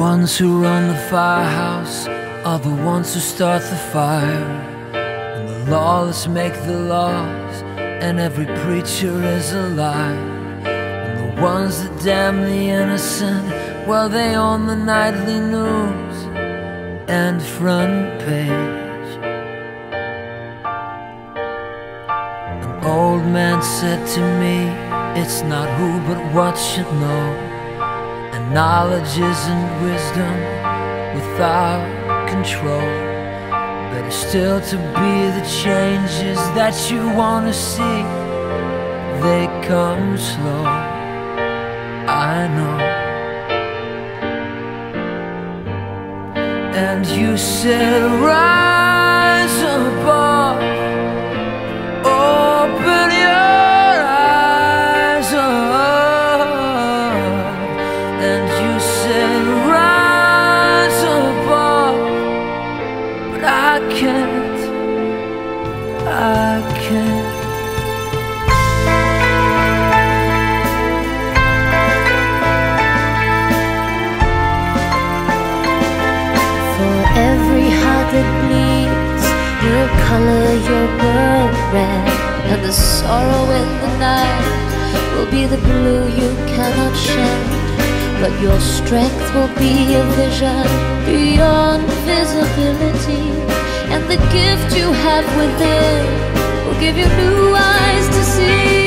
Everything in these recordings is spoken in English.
ones who run the firehouse are the ones who start the fire. And the lawless make the laws, and every preacher is a liar. And the ones that damn the innocent, well, they own the nightly news and front page. An old man said to me, It's not who but what you know. Knowledge isn't wisdom without control. Better still to be the changes that you want to see. They come slow, I know. And you said, rise I can't. For every heart that bleeds, will color your world red. And the sorrow in the night will be the blue you cannot shed. But your strength will be a vision beyond visibility. And the gift you have within will give you new eyes to see.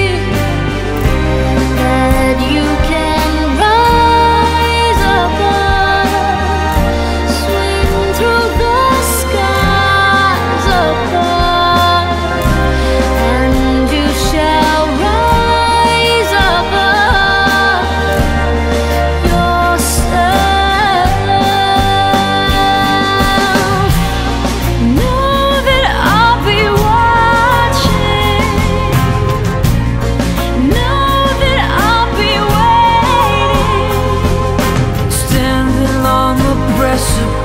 The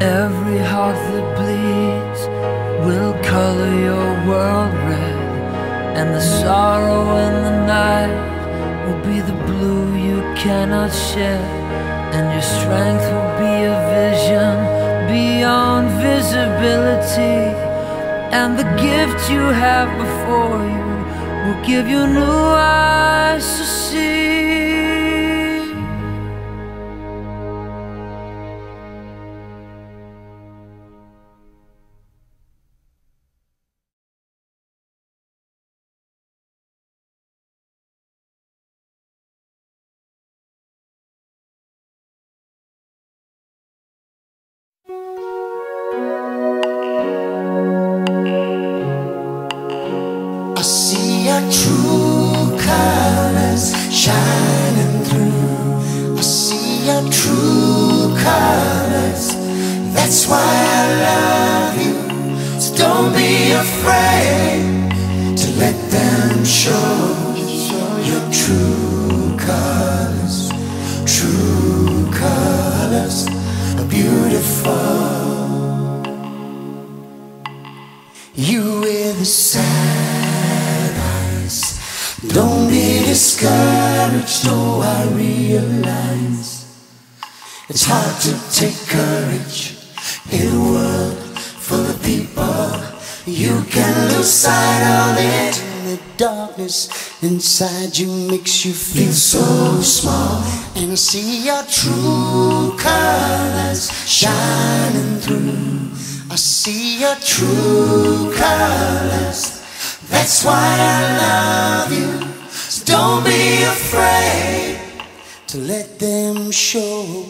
every heart that bleeds will color your world red. And the sorrow in the night will be the blue you cannot shed. And your strength will be a vision beyond visibility. And the gift you have before you will give you new eyes to see. True colors shining through. I see your true colors. That's why I love you. So don't be afraid to let them show your true colors. True colors are beautiful. You with the eyes. Don't be discouraged, oh, I realize it's hard to take courage in a world full of people. You can lose sight of it. The darkness inside you makes you feel so small. And see your true colors shining through. I see your true colors. That's why I love you. To let them show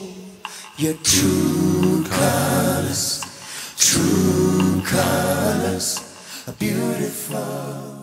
your true colors. True colors beautiful.